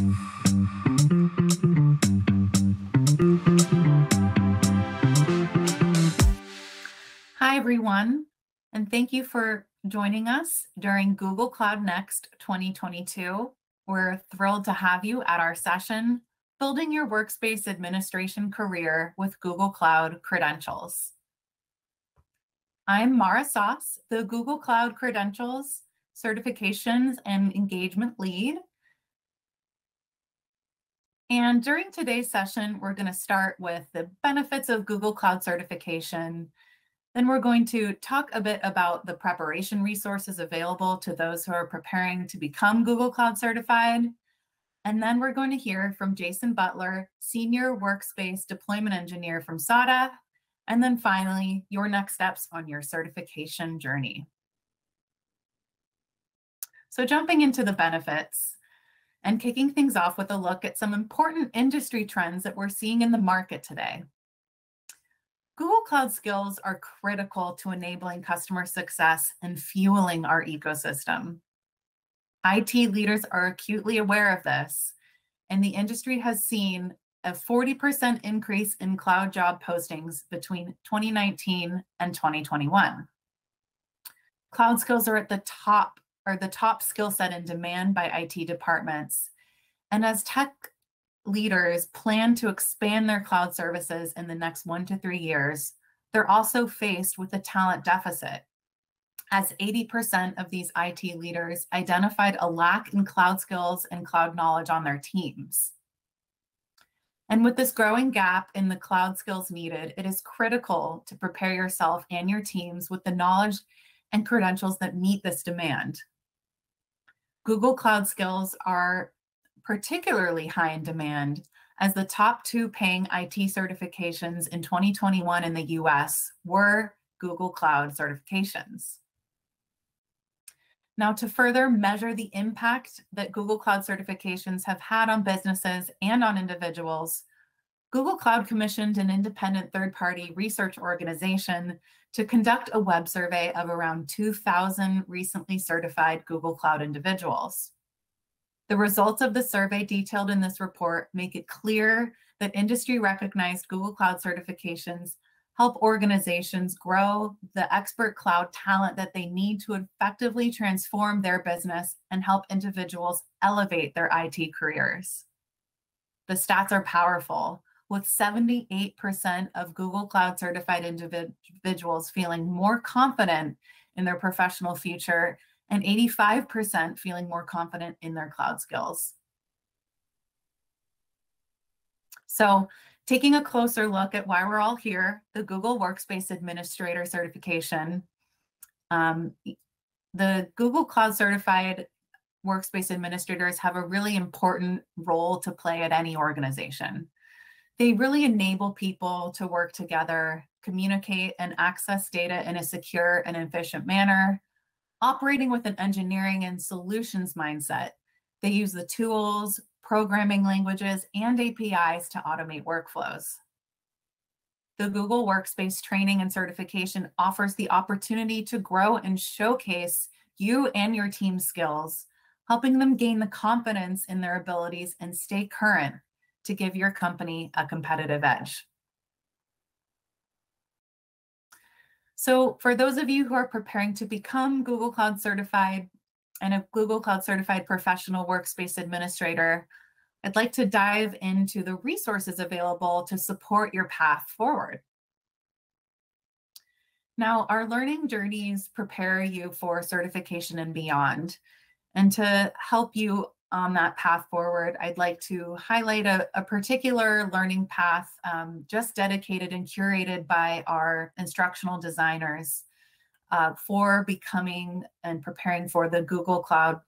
Hi, everyone, and thank you for joining us during Google Cloud Next 2022. We're thrilled to have you at our session, Building Your Workspace Administration Career with Google Cloud Credentials. I'm Mara Soss, the Google Cloud Credentials, Certifications, and Engagement Lead. And during today's session, we're going to start with the benefits of Google Cloud certification, then we're going to talk a bit about the preparation resources available to those who are preparing to become Google Cloud certified. And then we're going to hear from Jason Butler, Senior Workspace Deployment Engineer from SADA. And then finally, your next steps on your certification journey. So jumping into the benefits and kicking things off with a look at some important industry trends that we're seeing in the market today. Google Cloud skills are critical to enabling customer success and fueling our ecosystem. IT leaders are acutely aware of this, and the industry has seen a 40% increase in cloud job postings between 2019 and 2021. Cloud skills are at the top, or the top skill set in demand by IT departments. And as tech leaders plan to expand their cloud services in the next one to three years, they're also faced with a talent deficit, as 80% of these IT leaders identified a lack in cloud skills and cloud knowledge on their teams. And with this growing gap in the cloud skills needed, it is critical to prepare yourself and your teams with the knowledge and credentials that meet this demand. Google Cloud skills are particularly high in demand as the top two paying IT certifications in 2021 in the US were Google Cloud certifications. Now, to further measure the impact that Google Cloud certifications have had on businesses and on individuals, Google Cloud commissioned an independent third party research organization to conduct a web survey of around 2,000 recently certified Google Cloud individuals. The results of the survey detailed in this report make it clear that industry recognized Google Cloud certifications help organizations grow the expert cloud talent that they need to effectively transform their business and help individuals elevate their IT careers. The stats are powerful, with 78% of Google Cloud certified individuals feeling more confident in their professional future and 85% feeling more confident in their cloud skills. So taking a closer look at why we're all here, the Google Workspace Administrator certification, um, the Google Cloud Certified Workspace Administrators have a really important role to play at any organization. They really enable people to work together, communicate, and access data in a secure and efficient manner, operating with an engineering and solutions mindset. They use the tools, programming languages, and APIs to automate workflows. The Google Workspace training and certification offers the opportunity to grow and showcase you and your team's skills, helping them gain the confidence in their abilities and stay current to give your company a competitive edge. So for those of you who are preparing to become Google Cloud certified and a Google Cloud certified professional workspace administrator, I'd like to dive into the resources available to support your path forward. Now, our learning journeys prepare you for certification and beyond. And to help you on that path forward, I'd like to highlight a, a particular learning path um, just dedicated and curated by our instructional designers uh, for becoming and preparing for the Google Cloud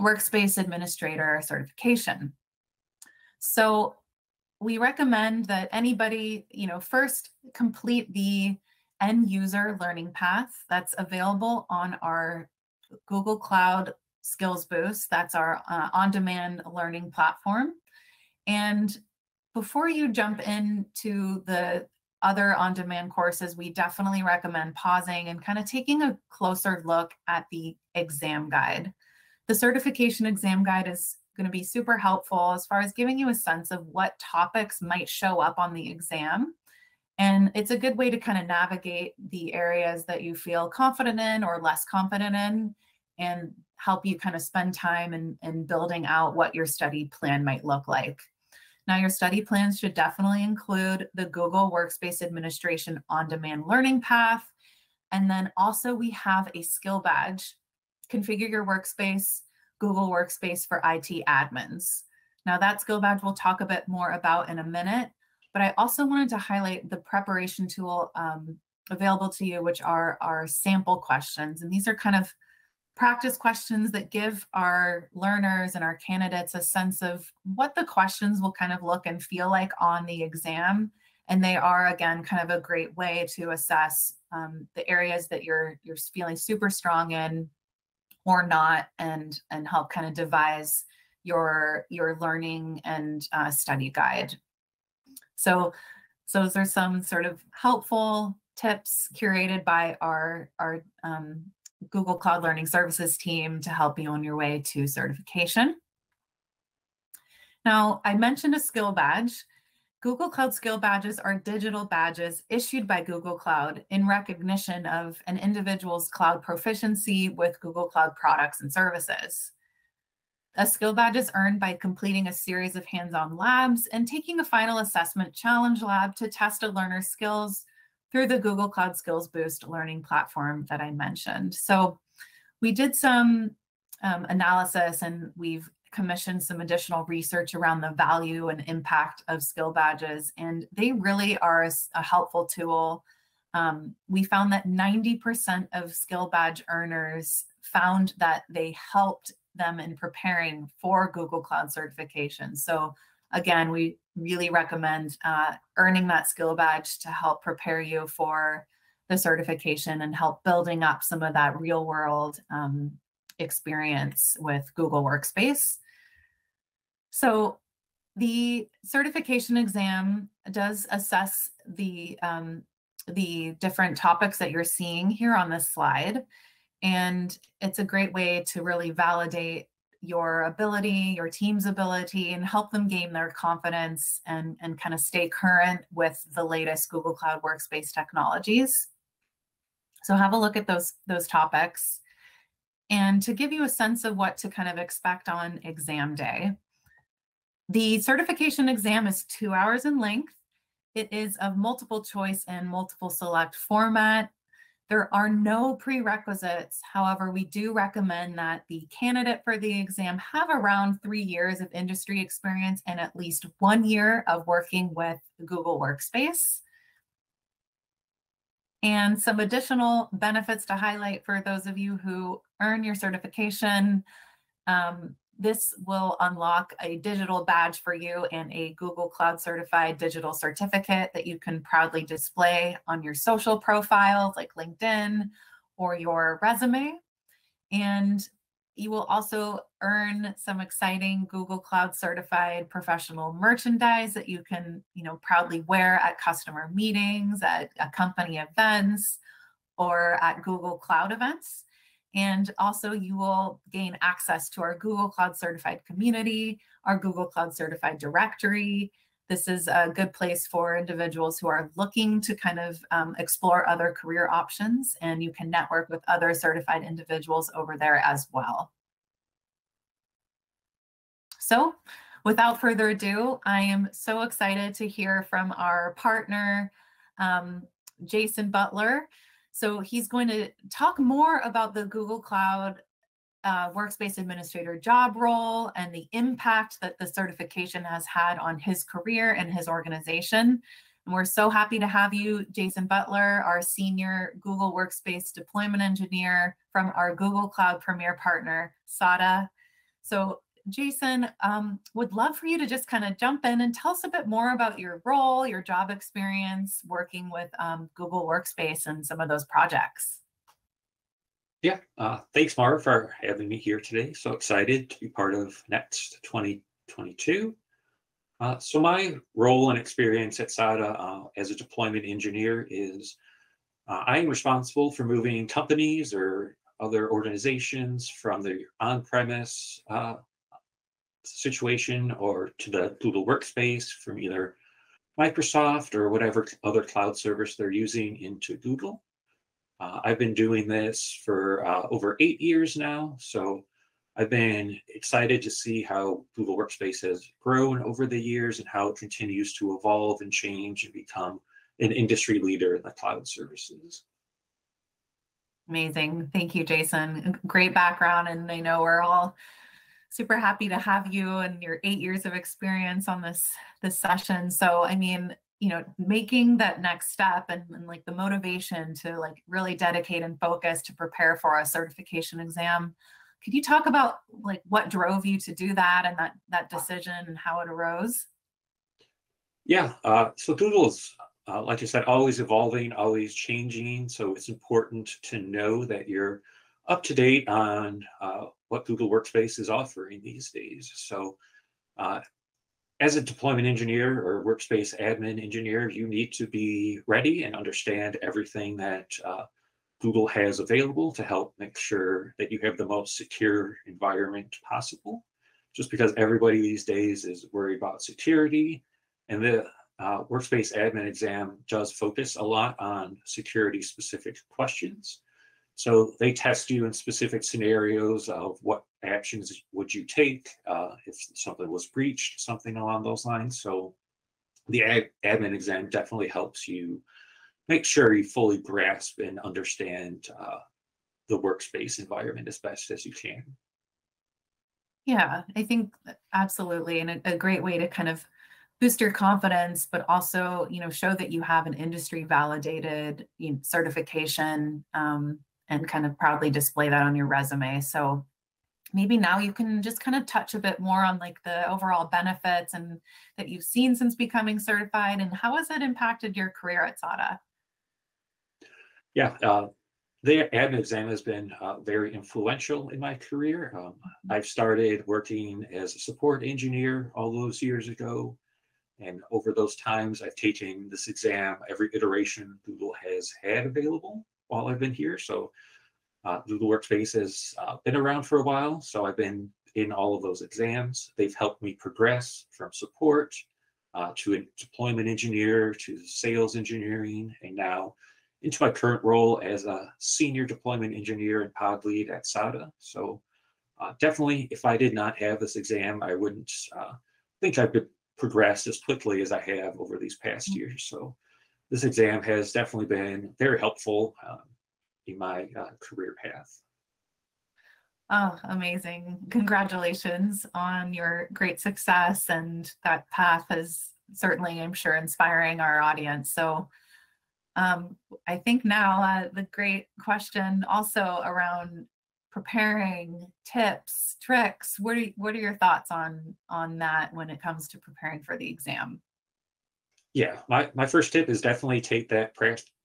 Workspace Administrator certification. So we recommend that anybody, you know, first complete the end user learning path that's available on our Google Cloud Skills Boost. That's our uh, on demand learning platform. And before you jump into the other on demand courses, we definitely recommend pausing and kind of taking a closer look at the exam guide. The certification exam guide is going to be super helpful as far as giving you a sense of what topics might show up on the exam. And it's a good way to kind of navigate the areas that you feel confident in or less confident in and help you kind of spend time in, in building out what your study plan might look like. Now, your study plans should definitely include the Google Workspace Administration on-demand learning path. And then also we have a skill badge, configure your workspace, Google Workspace for IT admins. Now that skill badge we'll talk a bit more about in a minute, but I also wanted to highlight the preparation tool um, available to you, which are our sample questions. And these are kind of practice questions that give our learners and our candidates a sense of what the questions will kind of look and feel like on the exam. And they are, again, kind of a great way to assess um, the areas that you're, you're feeling super strong in or not and, and help kind of devise your, your learning and uh, study guide. So, so those are some sort of helpful tips curated by our, our um, Google Cloud Learning Services team to help you on your way to certification. Now, I mentioned a skill badge. Google Cloud Skill Badges are digital badges issued by Google Cloud in recognition of an individual's cloud proficiency with Google Cloud products and services. A skill badge is earned by completing a series of hands-on labs and taking a final assessment challenge lab to test a learner's skills through the Google Cloud Skills Boost learning platform that I mentioned. So we did some um, analysis and we've commissioned some additional research around the value and impact of skill badges, and they really are a, a helpful tool. Um, we found that 90% of skill badge earners found that they helped them in preparing for Google Cloud certification. So again, we really recommend uh, earning that skill badge to help prepare you for the certification and help building up some of that real world um, experience with Google Workspace. So the certification exam does assess the, um, the different topics that you're seeing here on this slide. And it's a great way to really validate your ability, your team's ability, and help them gain their confidence and, and kind of stay current with the latest Google Cloud Workspace technologies. So have a look at those, those topics. And to give you a sense of what to kind of expect on exam day, the certification exam is two hours in length. It is of multiple choice and multiple select format. There are no prerequisites. However, we do recommend that the candidate for the exam have around three years of industry experience and at least one year of working with Google Workspace. And some additional benefits to highlight for those of you who earn your certification. Um, this will unlock a digital badge for you and a Google Cloud certified digital certificate that you can proudly display on your social profiles like LinkedIn or your resume. And you will also earn some exciting Google Cloud certified professional merchandise that you can, you know, proudly wear at customer meetings, at, at company events, or at Google Cloud events. And also you will gain access to our Google Cloud certified community, our Google Cloud certified directory. This is a good place for individuals who are looking to kind of um, explore other career options and you can network with other certified individuals over there as well. So without further ado, I am so excited to hear from our partner, um, Jason Butler, so he's going to talk more about the Google Cloud uh, Workspace Administrator job role and the impact that the certification has had on his career and his organization. And we're so happy to have you, Jason Butler, our senior Google Workspace deployment engineer from our Google Cloud Premier partner, SADA. So Jason, um, would love for you to just kind of jump in and tell us a bit more about your role, your job experience working with um, Google Workspace and some of those projects. Yeah, uh, thanks, Mara, for having me here today. So excited to be part of Next 2022. Uh, so my role and experience at SADA uh, as a deployment engineer is uh, I am responsible for moving companies or other organizations from the on-premise uh, situation or to the Google Workspace from either Microsoft or whatever other cloud service they're using into Google. Uh, I've been doing this for uh, over eight years now, so I've been excited to see how Google Workspace has grown over the years and how it continues to evolve and change and become an industry leader in the cloud services. Amazing. Thank you, Jason. Great background. And I know we're all super happy to have you and your eight years of experience on this this session. So I mean, you know, making that next step and, and like the motivation to like really dedicate and focus to prepare for a certification exam. Could you talk about like what drove you to do that and that that decision and how it arose? Yeah, uh, so Google's uh, like I said, always evolving, always changing. So it's important to know that you're up to date on uh, what Google Workspace is offering these days. So uh, as a deployment engineer or workspace admin engineer, you need to be ready and understand everything that uh, Google has available to help make sure that you have the most secure environment possible. Just because everybody these days is worried about security and the uh, Workspace Admin exam does focus a lot on security specific questions. So they test you in specific scenarios of what actions would you take uh, if something was breached, something along those lines. So the ad admin exam definitely helps you make sure you fully grasp and understand uh, the workspace environment as best as you can. Yeah, I think absolutely. And a, a great way to kind of boost your confidence, but also, you know, show that you have an industry validated you know, certification um, and kind of proudly display that on your resume. So maybe now you can just kind of touch a bit more on like the overall benefits and that you've seen since becoming certified and how has it impacted your career at SADA? Yeah, uh, the admin exam has been uh, very influential in my career. Um, mm-hmm. I've started working as a support engineer all those years ago. And over those times, I've taken this exam, every iteration Google has had available while I've been here. So uh, Google Workspace has uh, been around for a while. So I've been in all of those exams. They've helped me progress from support uh, to a deployment engineer to sales engineering, and now into my current role as a senior deployment engineer and pod lead at SADA. So uh, definitely, if I did not have this exam, I wouldn't uh, think I could progress as quickly as I have over these past mm. years. So this exam has definitely been very helpful um, in my uh, career path. Oh, amazing. Congratulations on your great success. And that path is certainly, I'm sure, inspiring our audience. So um, I think now uh, the great question also around preparing tips tricks what are what are your thoughts on on that when it comes to preparing for the exam yeah my, my first tip is definitely take that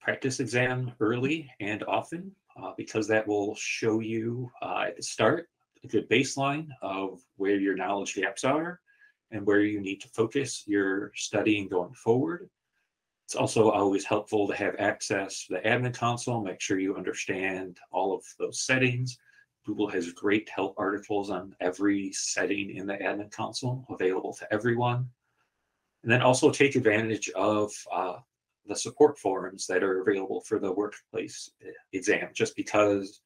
practice exam early and often uh, because that will show you uh, at the start a good baseline of where your knowledge gaps are and where you need to focus your studying going forward it's also always helpful to have access to the admin console make sure you understand all of those settings Google has great help articles on every setting in the admin console available to everyone. And then also take advantage of uh, the support forums that are available for the workplace exam, just because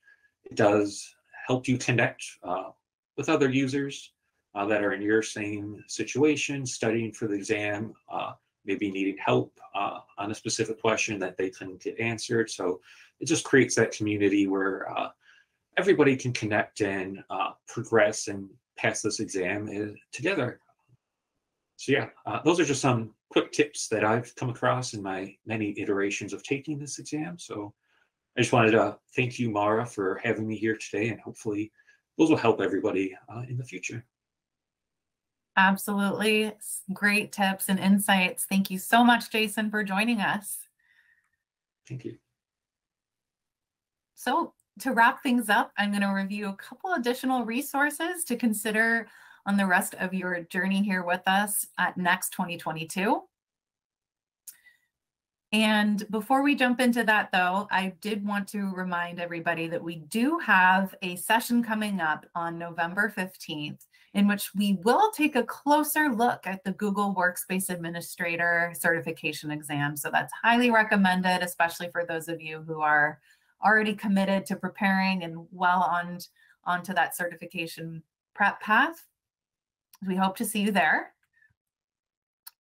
it does help you connect uh, with other users uh, that are in your same situation, studying for the exam, uh, maybe needing help uh, on a specific question that they couldn't get answered. So it just creates that community where uh, everybody can connect and uh, progress and pass this exam uh, together. So yeah, uh, those are just some quick tips that I've come across in my many iterations of taking this exam. So I just wanted to thank you, Mara, for having me here today, and hopefully those will help everybody uh, in the future. Absolutely. Great tips and insights. Thank you so much, Jason, for joining us. Thank you. So to wrap things up, I'm going to review a couple additional resources to consider on the rest of your journey here with us at Next 2022. And before we jump into that, though, I did want to remind everybody that we do have a session coming up on November 15th. in which we will take a closer look at the Google Workspace Administrator certification exam. So that's highly recommended, especially for those of you who are already committed to preparing and well on onto that certification prep path. We hope to see you there.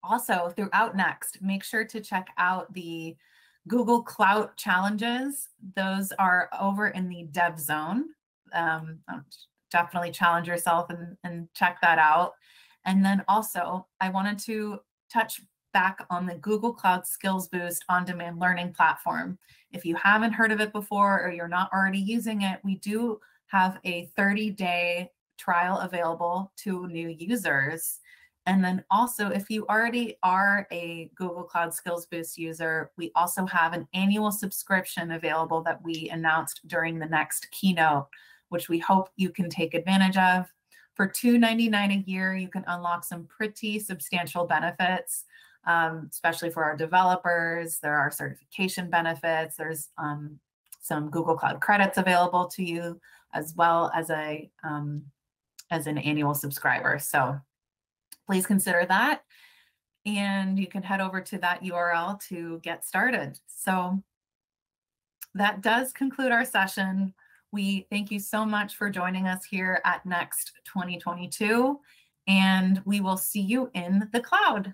Also, throughout Next, make sure to check out the Google Cloud challenges. Those are over in the dev zone. Um, um definitely challenge yourself and, and check that out. And then also, I wanted to touch back on the Google Cloud Skills Boost on demand learning platform. If you haven't heard of it before or you're not already using it, we do have a 30 day trial available to new users. And then also, if you already are a Google Cloud Skills Boost user, we also have an annual subscription available that we announced during the next keynote which we hope you can take advantage of. For $2.99 a year, you can unlock some pretty substantial benefits, um, especially for our developers. There are certification benefits. There's um, some Google Cloud credits available to you, as well as a um, as an annual subscriber. So please consider that. And you can head over to that URL to get started. So that does conclude our session. We thank you so much for joining us here at Next 2022, and we will see you in the cloud.